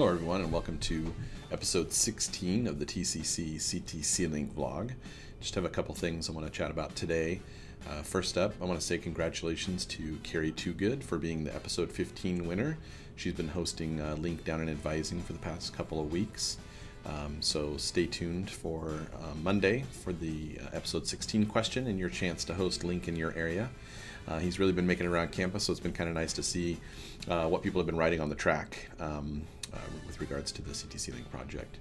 Hello, everyone, and welcome to episode 16 of the TCC ctcLink vlog. Just have a couple things I want to chat about today. Uh, first up, I want to say congratulations to Carrie Toogood for being the episode 15 winner. She's been hosting uh, Link Down and Advising for the past couple of weeks. Um, so stay tuned for uh, Monday for the uh, episode 16 question and your chance to host Link in your area. Uh, he's really been making it around campus, so it's been kind of nice to see uh, what people have been writing on the track. Um, uh, with regards to the ctcLink project.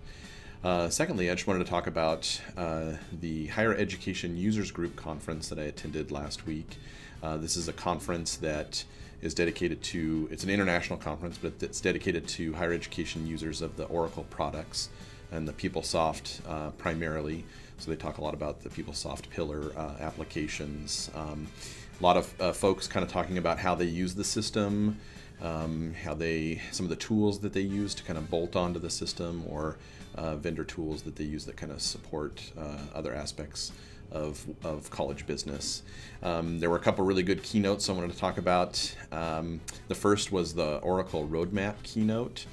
Uh, secondly, I just wanted to talk about uh, the Higher Education Users Group conference that I attended last week. Uh, this is a conference that is dedicated to, it's an international conference, but it's dedicated to higher education users of the Oracle products and the PeopleSoft uh, primarily. So they talk a lot about the PeopleSoft pillar uh, applications. Um, a lot of folks kind of talking about how they use the system, um, how they some of the tools that they use to kind of bolt onto the system or uh, vendor tools that they use that kind of support uh, other aspects of, of college business. Um, there were a couple really good keynotes I wanted to talk about. Um, the first was the Oracle Roadmap keynote.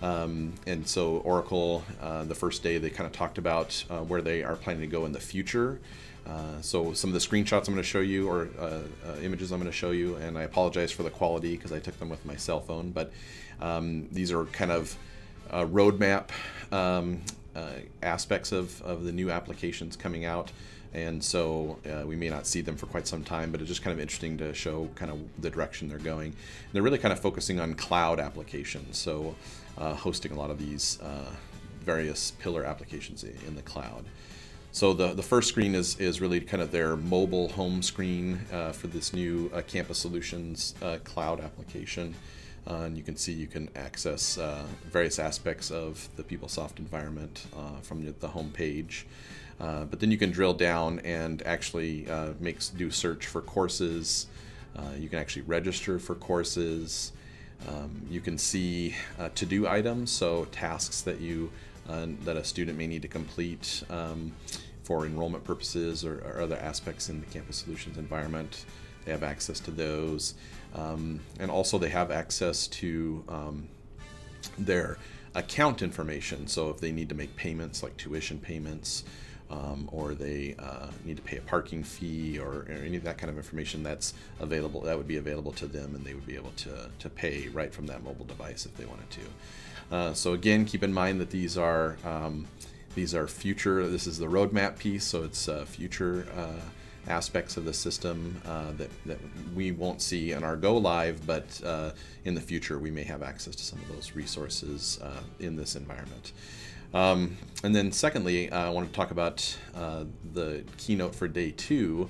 Um, and so Oracle, uh, the first day, they kind of talked about uh, where they are planning to go in the future. Uh, so some of the screenshots I'm going to show you or uh, uh, images I'm going to show you, and I apologize for the quality because I took them with my cell phone, but um, these are kind of uh, roadmap um, aspects of, of the new applications coming out. And so we may not see them for quite some time, but it's just kind of interesting to show kind of the direction they're going. And they're really kind of focusing on cloud applications, so hosting a lot of these various pillar applications in the cloud. So the, the first screen is, is really kind of their mobile home screen uh, for this new uh, Campus Solutions uh, cloud application. Uh, and you can see you can access uh, various aspects of the PeopleSoft environment uh, from the, home page. but then you can drill down and actually make do search for courses. you can actually register for courses. Um, you can see to-do items, so tasks that you uh, that a student may need to complete um, for enrollment purposes or, or, other aspects in the Campus Solutions environment. They have access to those. Um, and also they have access to um, their account information. So if they need to make payments like tuition payments, um, or they uh, need to pay a parking fee or, or, any of that kind of information that's available that would be available to them and they would be able to, to pay right from that mobile device if they wanted to uh, so again, keep in mind that these are um, these are future. This is the roadmap piece, so it's uh, future uh, aspects of the system uh, that that we won't see in our go live, but uh, in the future we may have access to some of those resources in this environment. Um, and then secondly, I want to talk about the keynote for day two.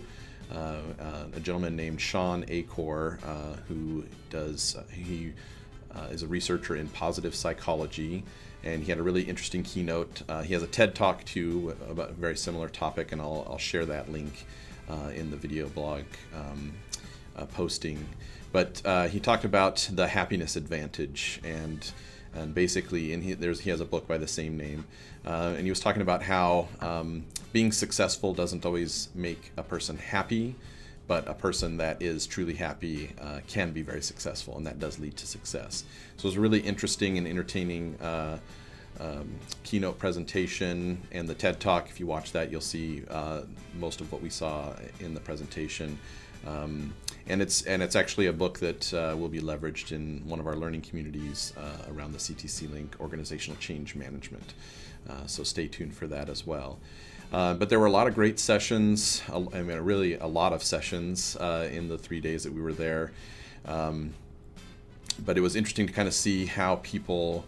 Uh, uh, a gentleman named Shawn Achor, uh, who does he uh, is a researcher in positive psychology, and he had a really interesting keynote. Uh, he has a TED talk too about a very similar topic, and I'll, I'll share that link uh, in the video blog um, uh, posting. But uh, he talked about the happiness advantage, and and basically, and he, there's, he has a book by the same name, uh, and he was talking about how um, being successful doesn't always make a person happy but a person that is truly happy uh, can be very successful, and that does lead to success. So it was really interesting and entertaining uh, um, keynote presentation, and the TED Talk. If you watch that, you'll see uh, most of what we saw in the presentation. Um, and it's and it's actually a book that uh, will be leveraged in one of our learning communities uh, around the ctcLink organizational change management. Uh, so stay tuned for that as well. Uh, but there were a lot of great sessions. I mean, really a lot of sessions uh, in the three days that we were there. Um, but it was interesting to kind of see how people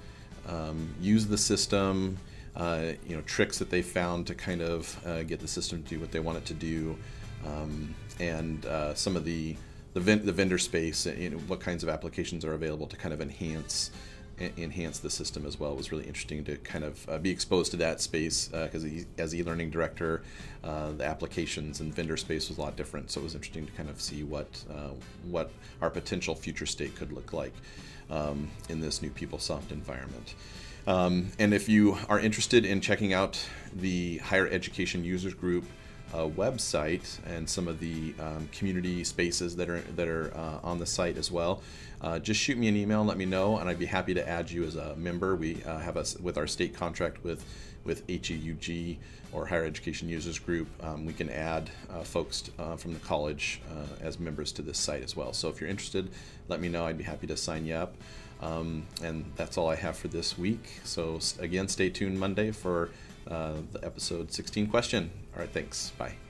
um, use the system. Uh, you know, tricks that they found to kind of uh, get the system to do what they want it to do, um, and uh, some of the the, the vendor space. You know, what kinds of applications are available to kind of enhance enhance the system as well. It was really interesting to kind of uh, be exposed to that space because uh, as e-learning director, uh, the applications and vendor space was a lot different. So it was interesting to kind of see what uh, what our potential future state could look like um, in this new PeopleSoft environment. Um, and if you are interested in checking out the higher education users group uh, website and some of the um, community spaces that are that are uh, on the site as well, uh, just shoot me an email and let me know, and I'd be happy to add you as a member. We uh, have us with our state contract with with HEUG or Higher Education Users Group. Um, we can add uh, folks uh, from the college as members to this site as well. So if you're interested, let me know. I'd be happy to sign you up. Um, and that's all I have for this week. So again, stay tuned Monday for uh, the episode 16 question. All right, thanks. Bye.